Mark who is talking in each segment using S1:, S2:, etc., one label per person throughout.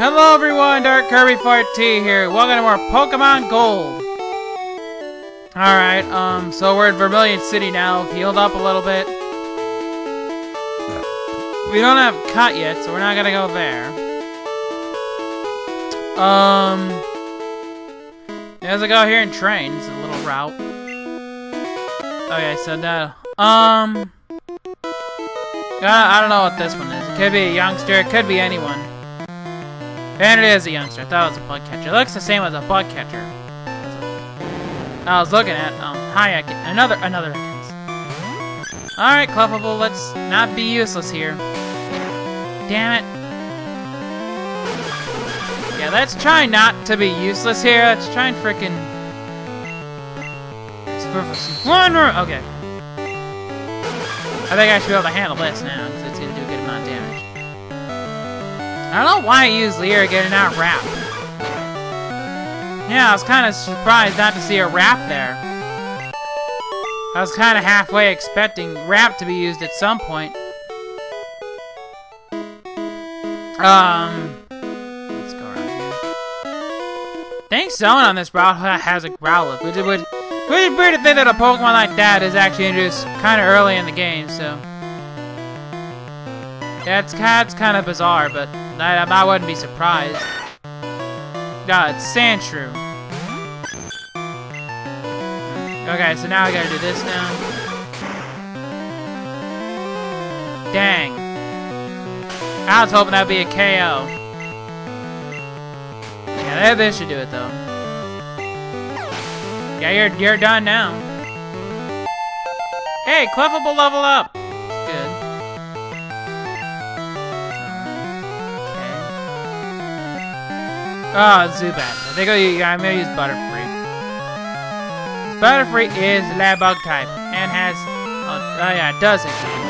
S1: Hello everyone, Dark Kirby 14 here. Welcome to more Pokemon Gold. Alright, um, so we're in Vermilion City now. Healed up a little bit. We don't have cut yet, so we're not gonna go there. Um, as I go here and train, it's a little route. Okay, so that, um, I don't know what this one is. It could be a youngster, it could be anyone. And it is a youngster. I thought it was a bug catcher. It looks the same as a bug catcher. I was looking at, um, hi, another, another Alright, Clefable, let's not be useless here. Damn it. Yeah, let's try not to be useless here. Let's try and frickin' Okay. I think I should be able to handle this now, I don't know why I used Leer getting out Wrap. Yeah, I was kind of surprised not to see a Wrap there. I was kind of halfway expecting Wrap to be used at some point. Um, let's go around here. Thanks, someone on this route has a Growlithe, which would, which is weird to think that a Pokemon like that is actually introduced kind of early in the game. So, that's that's kind of bizarre, but I, I wouldn't be surprised. God, Sandshrew. Okay, so now I gotta do this now. Dang. I was hoping that'd be a KO. Yeah, this should do it though. Yeah, you're you're done now. Hey, Clefable level up! Oh, Zubat. I think I'm gonna use Butterfree. Butterfree is lab bug type and has. Oh, oh yeah, it does actually.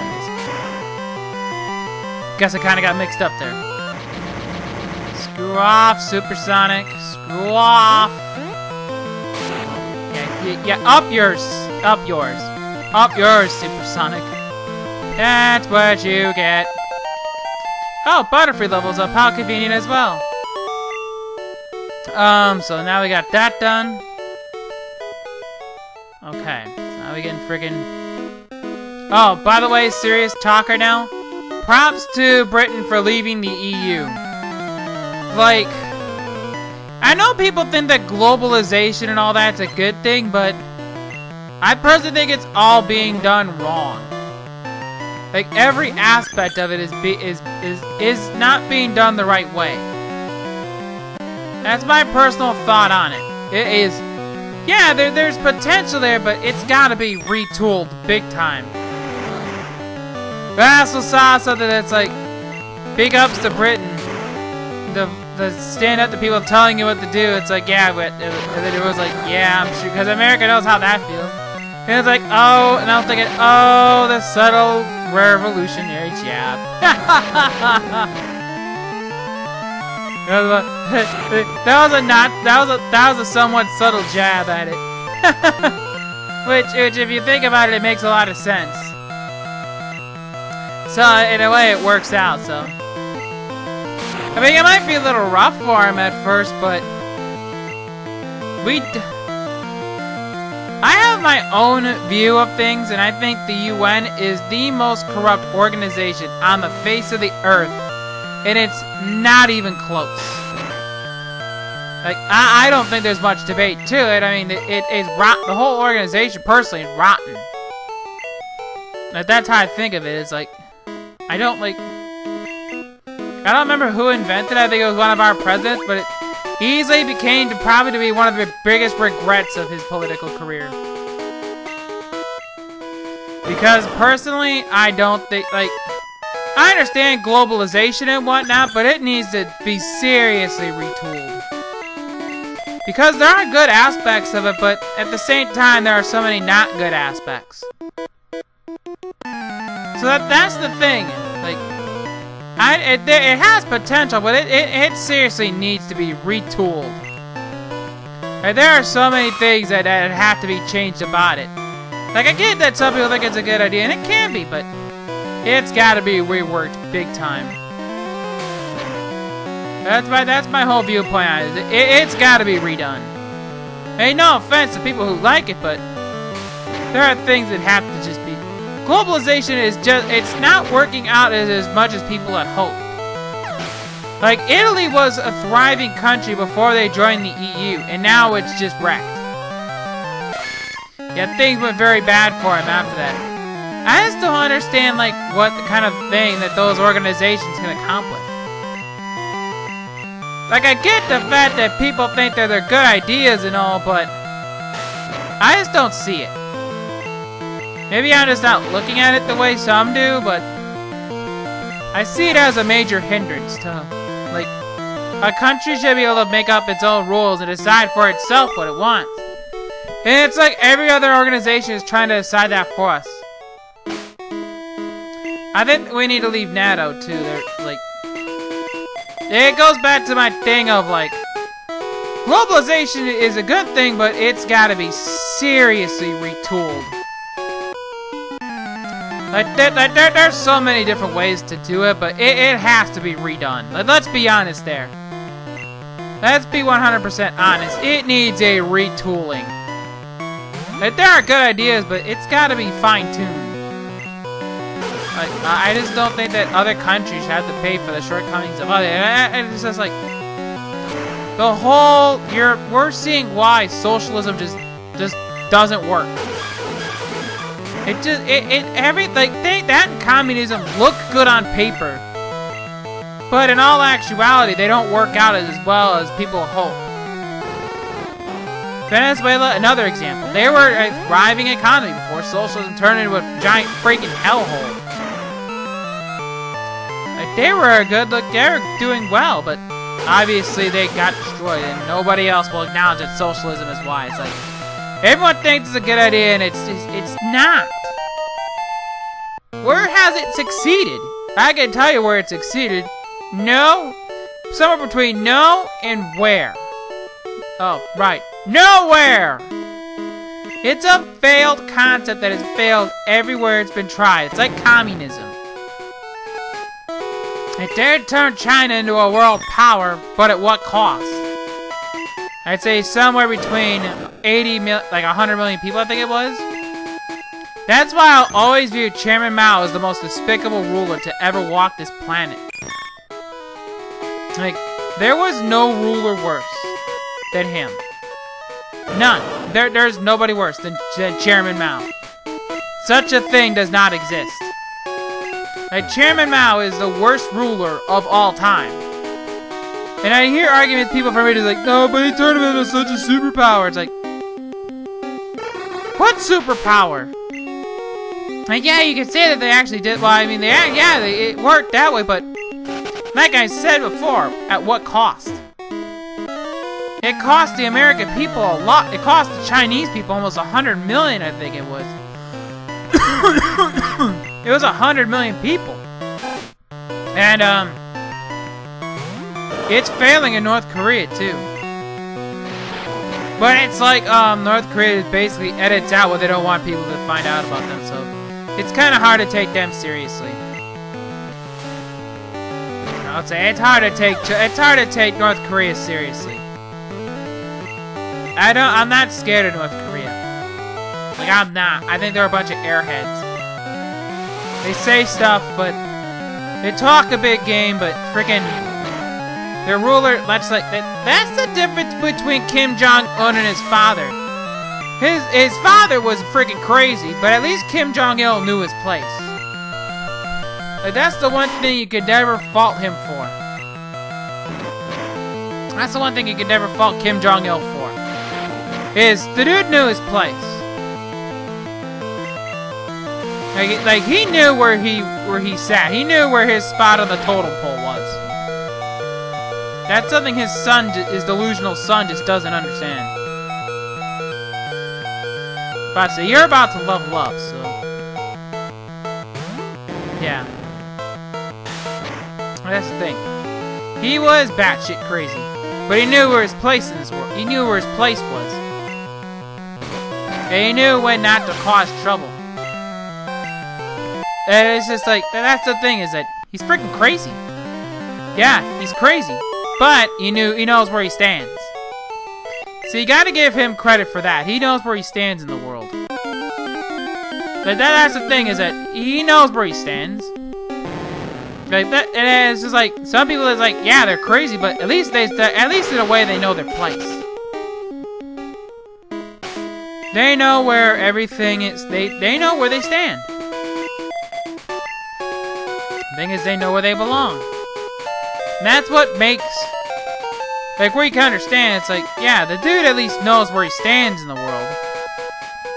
S1: Guess I kind of got mixed up there. Screw off, Supersonic. Screw off. Yeah, yeah, yeah, up yours. Up yours. Up yours, Supersonic. That's what you get. Oh, Butterfree levels up. How convenient as well. Um, so now we got that done. Okay, now we getting friggin'... Oh, by the way, serious talker now. Props to Britain for leaving the EU. Like, I know people think that globalization and all that's a good thing, but I personally think it's all being done wrong. Like every aspect of it is be is is is not being done the right way. That's my personal thought on it. It is, yeah, there, there's potential there, but it's got to be retooled big time. But I also saw something that's like, big ups to Britain. The the stand up to people telling you what to do. It's like, yeah, but and then it was like, yeah, I'm sure, because America knows how that feels. And it's like, oh, and I was thinking, oh, the subtle revolutionary jab. that was a not that was a that was a somewhat subtle jab at it. which which if you think about it it makes a lot of sense. So in a way it works out, so I mean it might be a little rough for him at first, but we I have my own view of things and I think the UN is the most corrupt organization on the face of the earth and it's not even close. Like, I, I don't think there's much debate to it. I mean, it, it is. The whole organization, personally, is rotten. Like, that's how I think of it. It's like, I don't, like... I don't remember who invented it. I think it was one of our presidents, but it easily became to probably to be one of the biggest regrets of his political career. Because, personally, I don't think, like... I understand globalization and whatnot, but it needs to be seriously retooled. Because there are good aspects of it, but at the same time, there are so many not good aspects. So that that's the thing. Like, I, it, it has potential, but it, it, it seriously needs to be retooled. And there are so many things that, that have to be changed about it. Like, I get that some people think it's a good idea, and it can be, but it's gotta be reworked big time. That's my that's my whole viewpoint on it. it it's got to be redone. Hey, no offense to people who like it, but there are things that have to just be. Globalization is just it's not working out as, as much as people had hoped. Like Italy was a thriving country before they joined the EU, and now it's just wrecked. Yeah, things went very bad for him after that. I just don't understand, like, what the kind of thing that those organizations can accomplish. Like, I get the fact that people think that they're good ideas and all, but I just don't see it. Maybe I'm just not looking at it the way some do, but I see it as a major hindrance to, like, a country should be able to make up its own rules and decide for itself what it wants. And it's like every other organization is trying to decide that for us. I think we need to leave NATO too. They're like, it goes back to my thing of like, globalization is a good thing, but it's got to be seriously retooled. Like, there, there, there's so many different ways to do it, but it, it has to be redone. Like, let's be honest there. Let's be 100% honest. It needs a retooling. Like, there are good ideas, but it's got to be fine-tuned. I just don't think that other countries have to pay for the shortcomings of other. And it's just like the whole you're we're seeing why socialism just just doesn't work. It just it, it every like that and communism look good on paper, but in all actuality they don't work out as well as people hope. Venezuela, another example. They were a thriving economy before socialism turned into a giant freaking hellhole. They were a good look, they're doing well, but obviously they got destroyed, and nobody else will acknowledge that socialism is wise. Like, everyone thinks it's a good idea, and it's just, it's not. Where has it succeeded? I can tell you where it succeeded. No, somewhere between no and where. Oh, right. Nowhere! It's a failed concept that has failed everywhere it's been tried. It's like communism. It dared turn China into a world power, but at what cost? I'd say somewhere between 80 mil, like 100 million people, I think it was. That's why I'll always view Chairman Mao as the most despicable ruler to ever walk this planet. Like, there was no ruler worse than him. None. There, there's nobody worse than, than Chairman Mao. Such a thing does not exist. Like, Chairman Mao is the worst ruler of all time. And I hear arguments people from it is like, no, but he turned him into such a superpower. It's like, what superpower? Like, yeah, you can say that they actually did. Well, I mean, they, yeah, they, it worked that way, but like I said before, at what cost? It cost the American people a lot. It cost the Chinese people almost a hundred million, I think it was. It was a hundred million people. And, um, it's failing in North Korea, too. But it's like, um, North Korea basically edits out what they don't want people to find out about them, so it's kind of hard to take them seriously. I would say it's hard to take, it's hard to take North Korea seriously. I don't, I'm not scared of North Korea. Like, I'm not. I think they're a bunch of airheads. They say stuff, but they talk a big game, but freaking their ruler. That's like that, that's the difference between Kim Jong Un and his father. His his father was freaking crazy, but at least Kim Jong Il knew his place. Like, that's the one thing you could never fault him for. That's the one thing you could never fault Kim Jong Il for. Is the dude knew his place. Like, like he knew where he where he sat. He knew where his spot on the totem pole was. That's something his son, his delusional son, just doesn't understand. But so you're about to level up, so yeah. That's the thing. He was batshit crazy, but he knew where his place in this world. He knew where his place was. And he knew when not to cause trouble. And it's just like, that's the thing, is that he's freaking crazy. Yeah, he's crazy. but he knew he knows where he stands. So you gotta give him credit for that. He knows where he stands in the world. Like that, that's the thing, is that he knows where he stands. Like that, and it's just like, some people is like, yeah, they're crazy, but at least they, at least in a way they know their place. They know where everything is, they, they know where they stand. Thing is, they know where they belong. And that's what makes like, where you can understand, it's like, yeah, the dude at least knows where he stands in the world.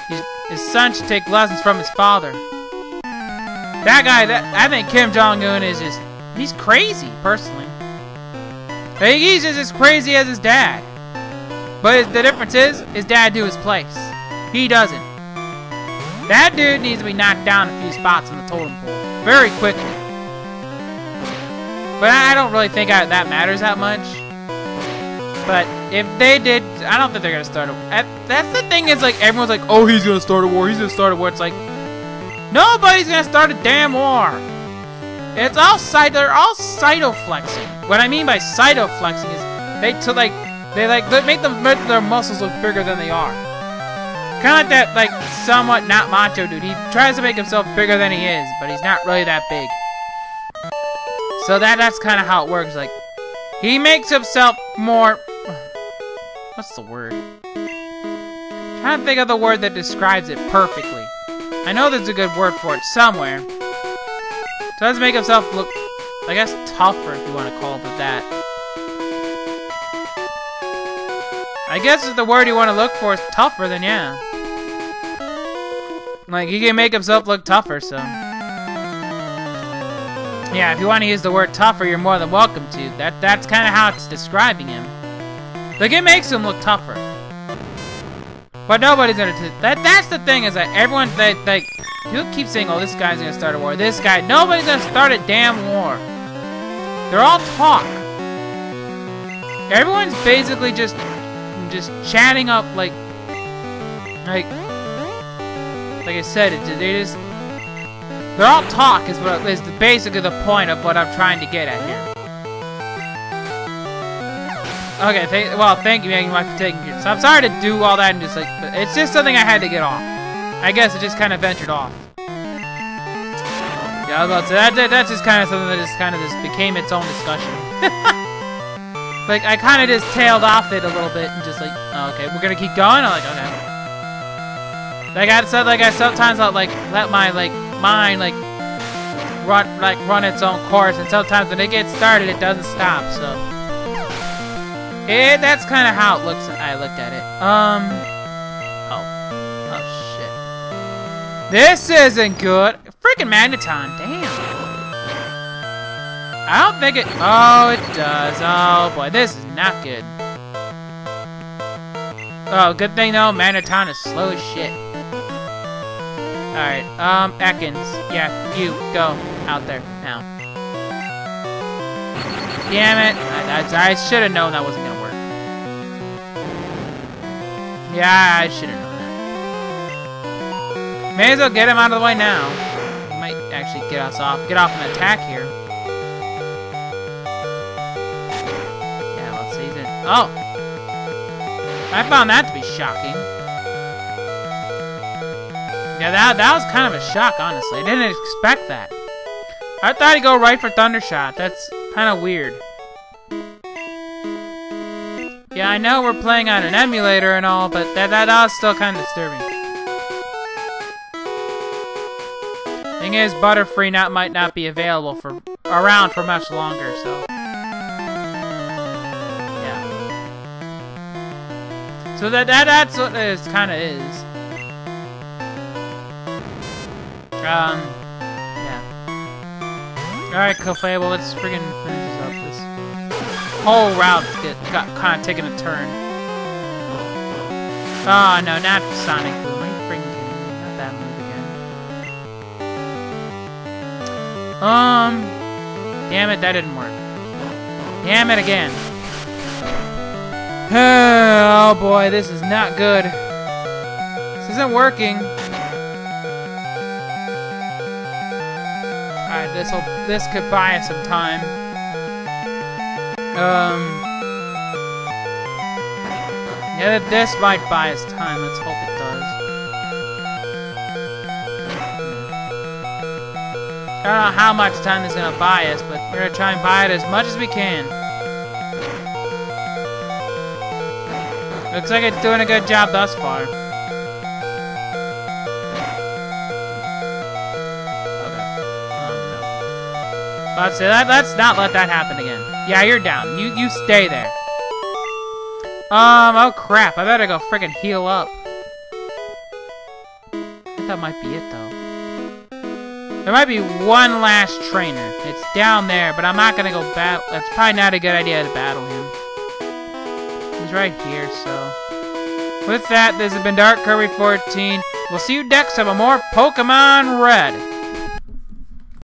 S1: He's, his son should take lessons from his father. That guy, that I think Kim Jong-un is just, he's crazy, personally. I think he's just as crazy as his dad. But the difference is, his dad knew his place. He doesn't. That dude needs to be knocked down a few spots on the totem pole. Very quickly. But I don't really think I, that matters that much. But if they did, I don't think they're gonna start a. That's the thing is like everyone's like, oh, he's gonna start a war. He's gonna start a war. It's like nobody's gonna start a damn war. It's all side. They're all cytoflexing. What I mean by cytoflexing is they to like they like they make them make their muscles look bigger than they are. Kind of like that like somewhat not macho dude. He tries to make himself bigger than he is, but he's not really that big. So that that's kind of how it works. Like he makes himself more What's the word? I'm trying to think of the word that describes it perfectly. I know there's a good word for it somewhere. Does make himself look, I guess, tougher if you want to call it that. I guess if the word you want to look for is tougher, then yeah. Like, he can make himself look tougher, so... Yeah, if you want to use the word tougher, you're more than welcome to. That That's kind of how it's describing him. Like, it makes him look tougher. But nobody's gonna that that's the thing is that everyone like you keep saying, oh this guy's gonna start a war. This guy nobody's gonna start a damn war. They're all talk. Everyone's basically just just chatting up like like like I said, they just they're all talk is what is basically the point of what I'm trying to get at here. Okay, th well, thank you, Maggie, for taking it. So I'm sorry to do all that and just like, it's just something I had to get off. I guess it just kind of ventured off. Yeah, about to that, that, that's just kind of something that just kind of just became its own discussion. like, I kind of just tailed off it a little bit and just like, oh, okay, we're gonna keep going? I'm like, okay. Like I said, like I sometimes I'll like let my like mind like run like run its own course, and sometimes when it gets started, it doesn't stop. So. Eh, that's kind of how it looks. I looked at it. Um. Oh. Oh, shit. This isn't good. Freaking Magneton. Damn. I don't think it... Oh, it does. Oh, boy. This is not good. Oh, good thing, though. Magneton is slow as shit. Alright. Um, Atkins. Yeah, you. Go. Out there. Now. Damn it. I, I, I should have known that wasn't to work. Yeah, I should have known that. May as well get him out of the way now. Might actually get us off. Get off an attack here. Yeah, let's see. Oh! I found that to be shocking. Yeah, that, that was kind of a shock, honestly. I didn't expect that. I thought he'd go right for Thundershock. That's kind of weird. Yeah, I know we're playing on an emulator and all, but that, that, that was still kind of disturbing. Thing is, Butterfree not might not be available for around for much longer, so yeah. So that that that's what it kind of is. Um, yeah. All right, Clefable, let's friggin' finish up this. whole route get, got kind of taking a turn. Oh, no, not Sonic Boom. Are you freaking kidding me? Not that move again. Um, damn it, that didn't work. Damn it again. oh boy, this is not good. This isn't working. Alright, this'll this could buy us some time. Um. Yeah, this might buy us time. Let's hope it does. I don't know how much time this is gonna buy us, but we're gonna try and buy it as much as we can. Looks like it's doing a good job thus far. Let's. Let's not let that happen again. Yeah, you're down. You you stay there. Um. Oh crap! I better go freaking heal up. That might be it though. There might be one last trainer. It's down there, but I'm not gonna go battle. That's probably not a good idea to battle him. He's right here, so. With that, this has been Dark Kirby 14. We'll see you next time on more Pokemon Red.